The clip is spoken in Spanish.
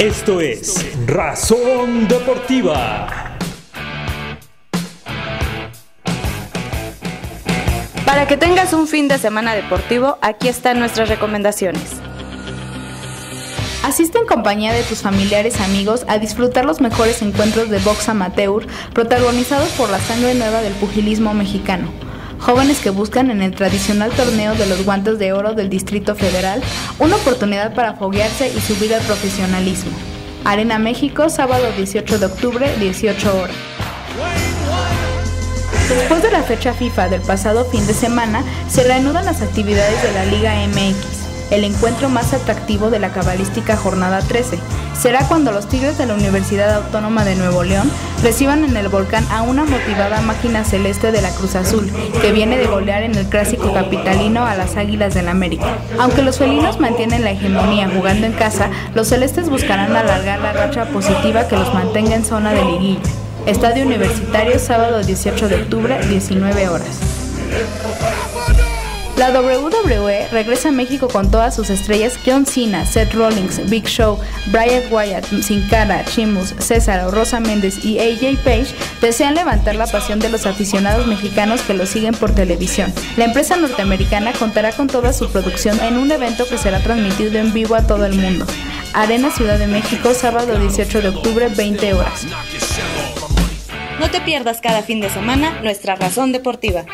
Esto es Razón Deportiva. Para que tengas un fin de semana deportivo, aquí están nuestras recomendaciones. Asiste en compañía de tus familiares y amigos a disfrutar los mejores encuentros de box amateur protagonizados por la sangre nueva del pugilismo mexicano jóvenes que buscan en el tradicional torneo de los guantes de oro del Distrito Federal una oportunidad para foguearse y subir al profesionalismo. Arena México, sábado 18 de octubre, 18 horas. Después de la fecha FIFA del pasado fin de semana, se reanudan las actividades de la Liga MX el encuentro más atractivo de la cabalística jornada 13. Será cuando los Tigres de la Universidad Autónoma de Nuevo León reciban en el volcán a una motivada máquina celeste de la Cruz Azul, que viene de golear en el clásico capitalino a las Águilas del América. Aunque los felinos mantienen la hegemonía jugando en casa, los celestes buscarán alargar la racha positiva que los mantenga en zona de liguilla. Estadio Universitario, sábado 18 de octubre, 19 horas. La WWE regresa a México con todas sus estrellas John Cena, Seth Rollins, Big Show, Brian Wyatt, Sin Cara, Chimus, César, Rosa Méndez y AJ Page desean levantar la pasión de los aficionados mexicanos que lo siguen por televisión. La empresa norteamericana contará con toda su producción en un evento que será transmitido en vivo a todo el mundo. Arena Ciudad de México, sábado 18 de octubre, 20 horas. No te pierdas cada fin de semana nuestra razón deportiva.